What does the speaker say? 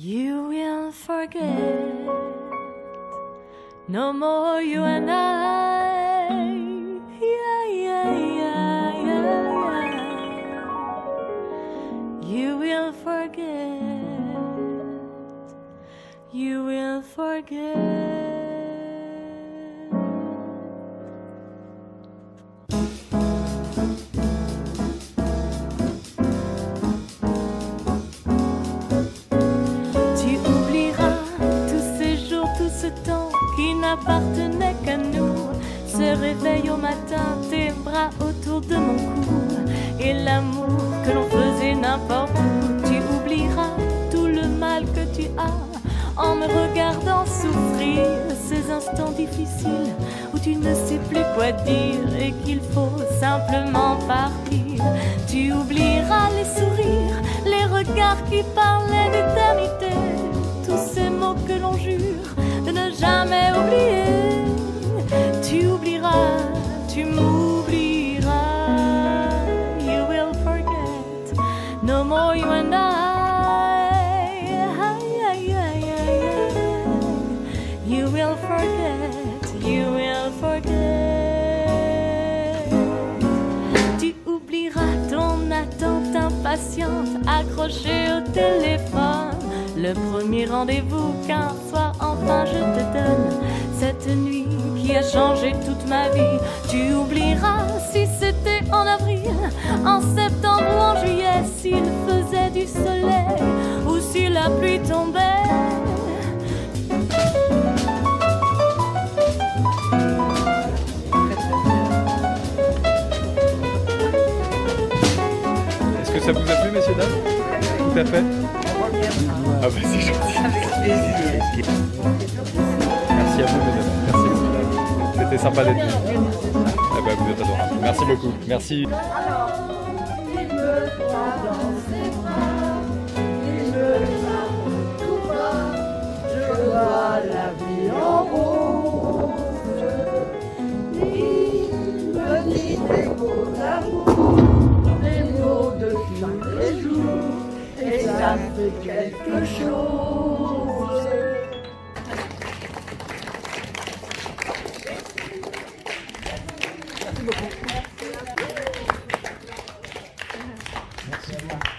You will forget. No more you and I. Yeah, yeah, yeah, yeah, yeah. You will forget. You will forget. Temps qui n'appartenait qu'à nous. Ce réveil au matin, tes bras autour de mon cou et l'amour que l'on faisait n'importe où. Tu oublieras tout le mal que tu as en me regardant souffrir ces instants difficiles où tu ne sais plus quoi dire et qu'il faut simplement partir. Tu oublieras les sourires, les regards qui parlaient no more you and I. You will forget, you will forget. Tu oublieras ton attente impatiente accrochée au téléphone. Le premier rendez-vous qu'un soir enfin je te donne. Cette nuit qui a changé toute ma vie. Tu oublieras si c'était en avril, en septembre ça vous a plu, messieurs, dames Tout à fait Ah bah c'est gentil. Merci à vous, mesdames. Merci beaucoup. C'était sympa d'être venu. Ah bah vous êtes adorables. Merci beaucoup. Merci. quelque chose. Merci beaucoup. Merci. Merci.